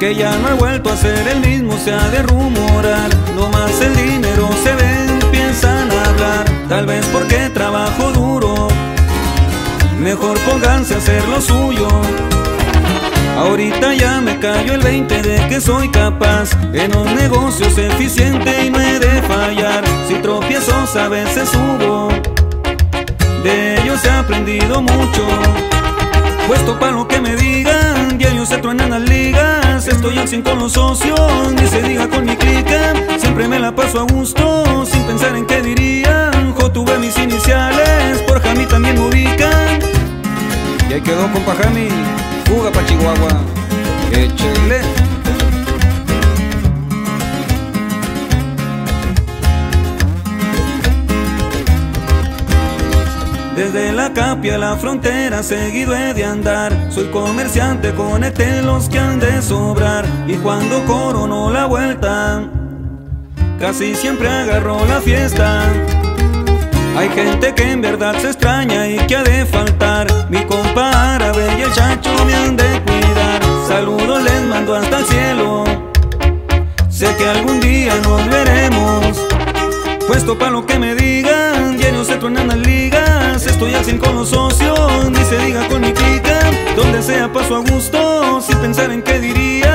Que ya no he vuelto a ser el mismo, se ha de rumorar. No más el dinero se ve, empiezan a hablar. Tal vez porque trabajo duro Mejor pónganse a hacer lo suyo. Ahorita ya me cayó el 20 de que soy capaz. En un negocio es eficiente y no he de fallar. Si tropiezos a veces subo De ellos he aprendido mucho. Puesto para lo que me digan 100 con los socios Ni se diga con mi clica Siempre me la paso a gusto Sin pensar en qué dirían. Jo tuve mis iniciales Por Jami también me ubican Y ahí quedó compa Jami Fuga pa' Chihuahua. Échele Desde la capia a la frontera seguido he de andar. Soy comerciante, conecté los que han de sobrar. Y cuando corono la vuelta Casi siempre agarro la fiesta. Hay gente que en verdad se extraña y que ha de faltar. Mi compa árabe y el chacho me han de cuidar. Saludos les mando hasta el cielo. Sé que algún día nos veremos Puesto para lo que me digan. Diario se truenan las ligas Estoy al 100 con los socios. Ni se diga con mi clica Donde sea paso a gusto. Sin pensar en qué dirían